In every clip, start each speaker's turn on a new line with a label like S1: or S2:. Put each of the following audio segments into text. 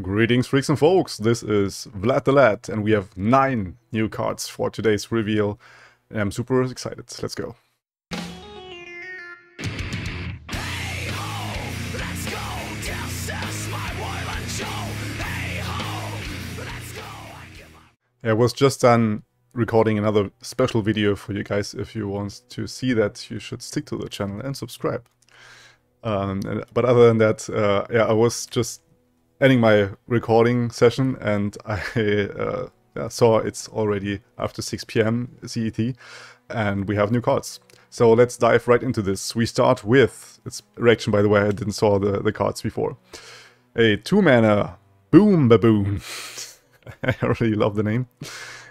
S1: Greetings freaks and folks, this is Vlad the Lad and we have 9 new cards for today's reveal. I'm super excited, let's go. I was just done recording another special video for you guys. If you want to see that, you should stick to the channel and subscribe. Um, but other than that, uh, yeah, I was just ending my recording session and I uh, saw it's already after 6 p.m. CET and we have new cards. So let's dive right into this. We start with, it's reaction by the way, I didn't saw the, the cards before. A 2 mana Boom Baboon. I really love the name.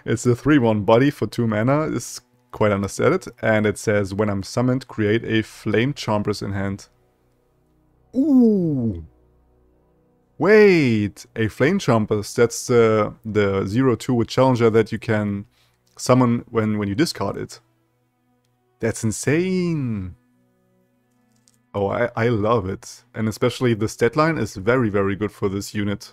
S1: It's a 3-1 body for 2 mana, it's quite understated, and it says when I'm summoned, create a Flame Chompers in hand. Ooh! Wait, a Flame Chompers, that's the, the 0-2 with Challenger that you can summon when, when you discard it. That's insane! Oh, I, I love it. And especially the stat line is very, very good for this unit.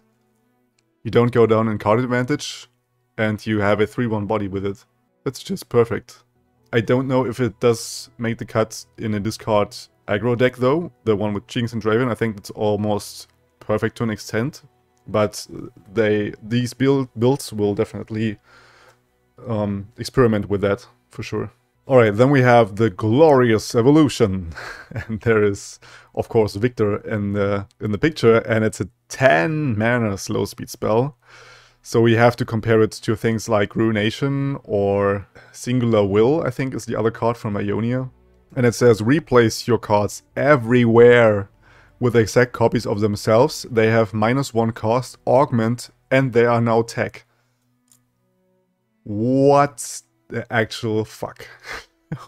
S1: You don't go down in card advantage, and you have a 3-1 body with it. That's just perfect. I don't know if it does make the cut in a discard aggro deck though, the one with Jinx and Draven. I think it's almost perfect to an extent, but they these build builds will definitely um, experiment with that for sure. Alright, then we have the Glorious Evolution. and there is, of course, Viktor in the, in the picture, and it's a 10 mana slow speed spell. So we have to compare it to things like Ruination or Singular Will, I think is the other card from Ionia. And it says replace your cards everywhere with exact copies of themselves. They have minus one cost, augment, and they are now tech. What the actual fuck?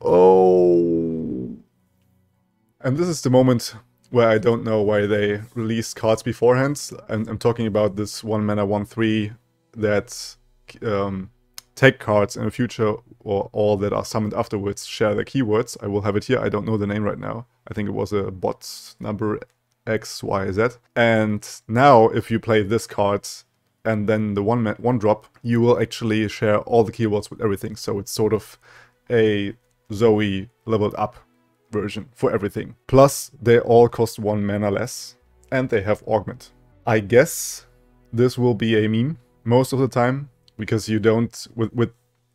S1: oh. And this is the moment where I don't know why they released cards beforehand. I'm, I'm talking about this 1 mana 1 3 that um, tech cards in the future or all that are summoned afterwards share the keywords. I will have it here. I don't know the name right now. I think it was a bot number X, Y, Z. And now if you play this card and then the one one drop, you will actually share all the keywords with everything. So it's sort of a Zoe leveled up version for everything. Plus, they all cost one mana less, and they have augment. I guess this will be a meme most of the time because you don't with with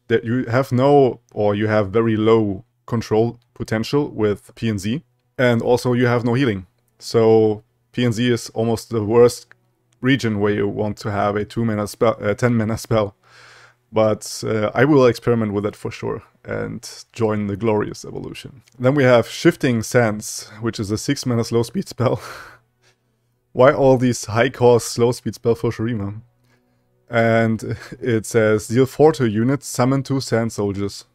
S1: that you have no or you have very low control potential with PNZ, and also you have no healing. So PNZ is almost the worst region where you want to have a 2 mana spell, uh, 10 mana spell. But uh, I will experiment with that for sure and join the glorious evolution. Then we have Shifting Sands, which is a 6 mana slow speed spell. Why all these high cost slow speed spell for Shurima? And it says deal 4 to units, summon 2 sand soldiers.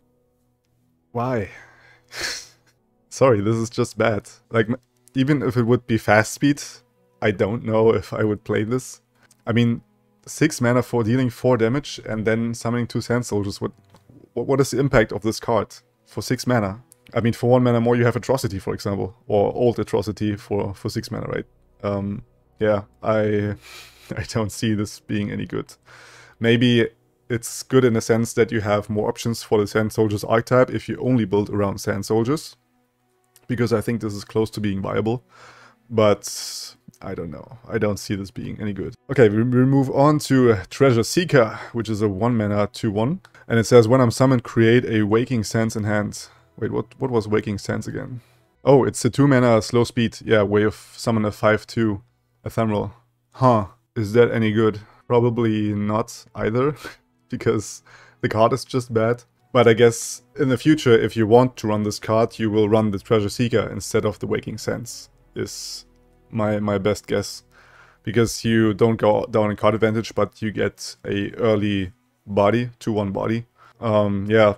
S1: Why? Sorry, this is just bad. Like, even if it would be fast speed, I don't know if I would play this. I mean, 6 mana for dealing 4 damage and then summoning 2 Sand Soldiers. What, what is the impact of this card for 6 mana? I mean, for 1 mana more you have Atrocity, for example. Or Old Atrocity for, for 6 mana, right? Um, yeah, I, I don't see this being any good. Maybe it's good in the sense that you have more options for the Sand Soldiers archetype if you only build around Sand Soldiers. Because I think this is close to being viable. But I don't know. I don't see this being any good. Okay, we, move on to uh, Treasure Seeker, which is a 1 mana 2-1. And it says, when I'm summoned, create a Waking Sands in hand. Wait, what, what was Waking Sands again? Oh, it's a 2 mana slow speed. Yeah, way of summon a 5-2 ephemeral. Huh, is that any good? Probably not either, because the card is just bad. But I guess in the future, if you want to run this card, you will run the Treasure Seeker instead of the Waking Sands. Is my my best guess because you don't go down in card advantage but you get a early body to one body um yeah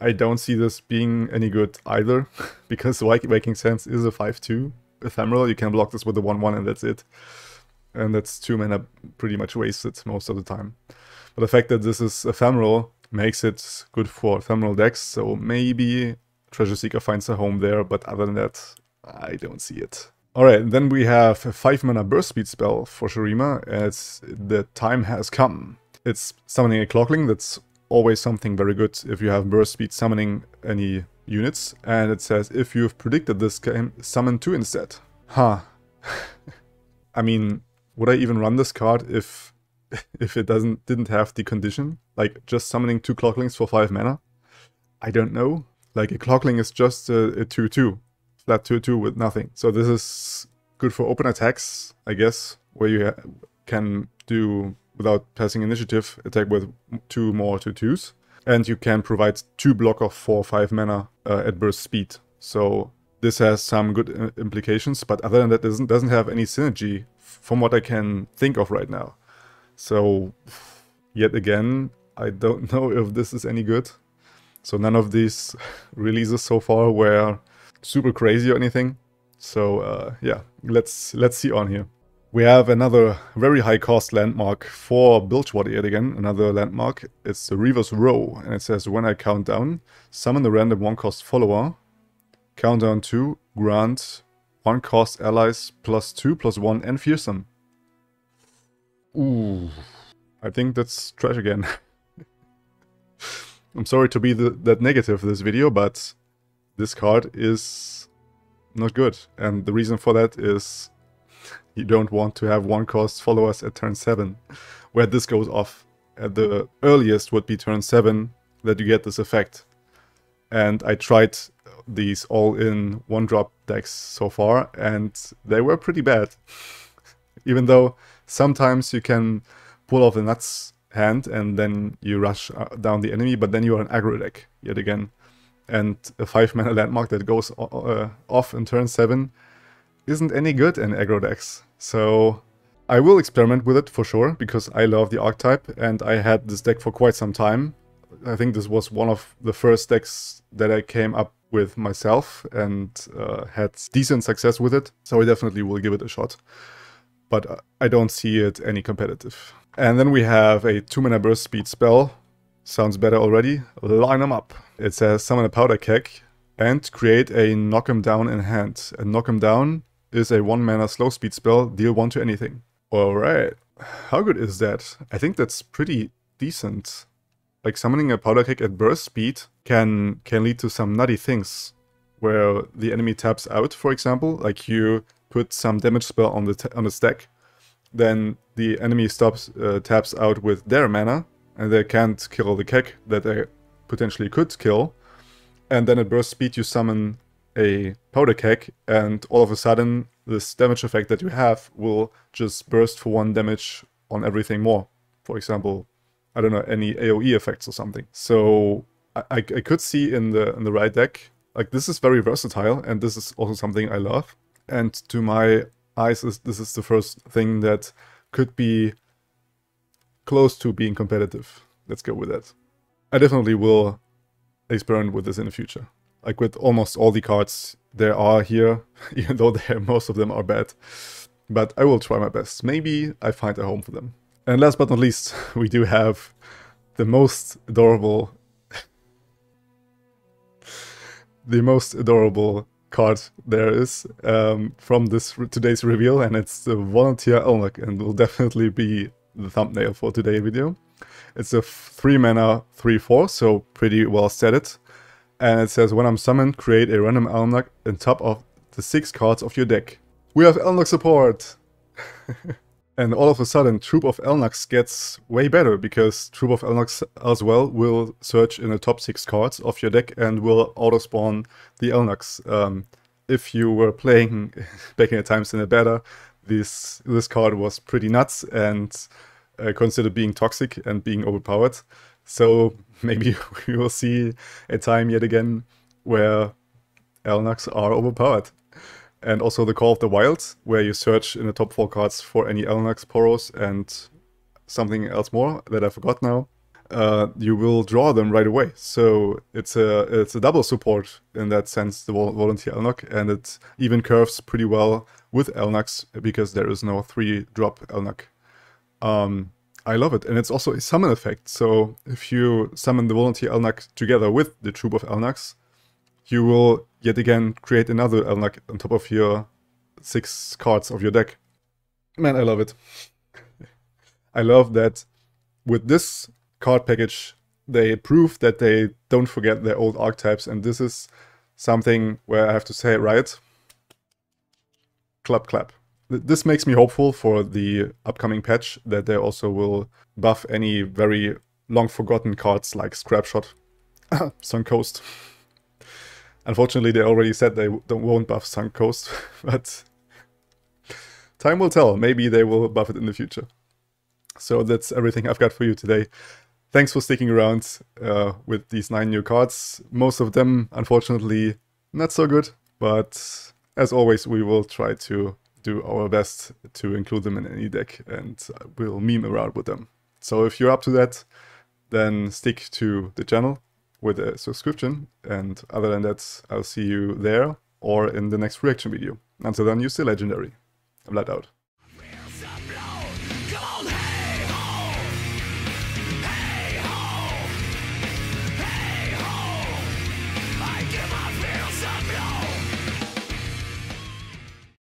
S1: i don't see this being any good either because waking sands is a 5-2 ephemeral you can block this with the 1-1 and that's it and that's two mana pretty much wasted most of the time but the fact that this is ephemeral makes it good for ephemeral decks so maybe treasure seeker finds a home there but other than that I don't see it. Alright, then we have a 5 mana burst speed spell for Shurima. It's The Time Has Come. It's summoning a Clockling, that's always something very good if you have burst speed summoning any units. And it says, if you've predicted this game, summon 2 instead. Huh. I mean, would I even run this card if if it doesn't didn't have the condition? Like just summoning two Clocklings for 5 mana? I don't know. Like a Clockling is just a 2-2. Flat 2-2 with nothing. So this is good for open attacks, I guess, where you can do, without passing initiative, attack with two more 2-2s. And you can provide two block of 4-5 mana uh, at burst speed. So this has some good uh, implications, but other than that, doesn't doesn't have any synergy from what I can think of right now. So, yet again, I don't know if this is any good. So none of these releases so far were super crazy or anything. So uh, yeah, let's let's see on here. We have another very high cost landmark for Bilgewater yet again, another landmark. It's the Reaver's Row, and it says when I count down, summon a random one cost follower Countdown 2, grant 1 cost allies plus 2 plus 1 and fearsome. Ooh. I think that's trash again. I'm sorry to be the, that negative this video, but this card is not good. And the reason for that is you don't want to have one cost followers at turn 7, where this goes off. At the earliest would be turn 7 that you get this effect. And I tried these all-in one-drop decks so far, and they were pretty bad. Even though sometimes you can pull off the nuts hand and then you rush uh, down the enemy, but then you are an aggro deck yet again. And a 5 mana landmark that goes uh, off in turn 7 isn't any good in aggro decks. So I will experiment with it for sure, because I love the archetype and I had this deck for quite some time. I think this was one of the first decks that I came up with myself and uh, had decent success with it. So I definitely will give it a shot. But uh, I don't see it any competitive. And then we have a 2 mana burst speed spell. Sounds better already. Line them up. It says summon a powder keg and create a knock him down in hand. And knock him down is a 1 mana slow speed spell, deal 1 to anything. Alright. How good is that? I think that's pretty decent. Like summoning a powder keg at burst speed can can lead to some nutty things where the enemy taps out, for example, like you put some damage spell on the on the stack, then the enemy stops uh, taps out with their mana, and they can't kill the keg that they potentially could kill, and then at burst speed you summon a powder keg, and all of a sudden this damage effect that you have will just burst for one damage on everything more. For example, I don't know any AOE effects or something. So I, I could see in the in the right deck, like this is very versatile, and this is also something I love. And to my eyes, this is the first thing that could be close to being competitive. Let's go with that. I definitely will experiment with this in the future. Like with almost all the cards there are here, even though most of them are bad. But I will try my best. Maybe I find a home for them. And last but not least, we do have the most adorable the most adorable card there is um, from this today's reveal, and it's the Volunteer Elnuk, and will definitely be the thumbnail for today's video. It's a 3 mana 3-4, so pretty well set it. And it says, when I'm summoned, create a random Elnuk on top of the 6 cards of your deck. We have Elnuk support! And all of a sudden, Troop of Elnuks gets way better, because Troop of Elnuks as well will search in the top 6 cards of your deck and will auto-spawn the Elnuks. Um, if you were playing back in the times in a beta, this, this card was pretty nuts and uh, considered being toxic and being overpowered. So maybe we will see a time yet again where Elnuks are overpowered and also the Call of the Wild, where you search in the top four cards for any Elnuks, Poros, and something else more that I forgot now. Uh, you will draw them right away. So it's a it's a double support in that sense, the vol volunteer Elnuk, and it even curves pretty well with Elnuks because there is no three drop Elnuk. Um, I love it, and it's also a summon effect. So if you summon the volunteer Elnuk together with the troop of Elnuks, you will yet again create another Elnuk on top of your six cards of your deck. Man, I love it. I love that with this card package, they prove that they don't forget their old archetypes, and this is something where I have to say, right? Clap, clap. This makes me hopeful for the upcoming patch that they also will buff any very long forgotten cards like Scrapshot, Sun Coast. Unfortunately, they already said they won't buff Sun Coast, but time will tell. Maybe they will buff it in the future. So that's everything I've got for you today. Thanks for sticking around uh, with these nine new cards. Most of them, unfortunately, not so good, but as always, we will try to do our best to include them in any deck and we'll meme around with them. So if you're up to that, then stick to the channel with a subscription. And other than that, I'll see you there or in the next reaction video. Until then, you stay legendary. Vlad out.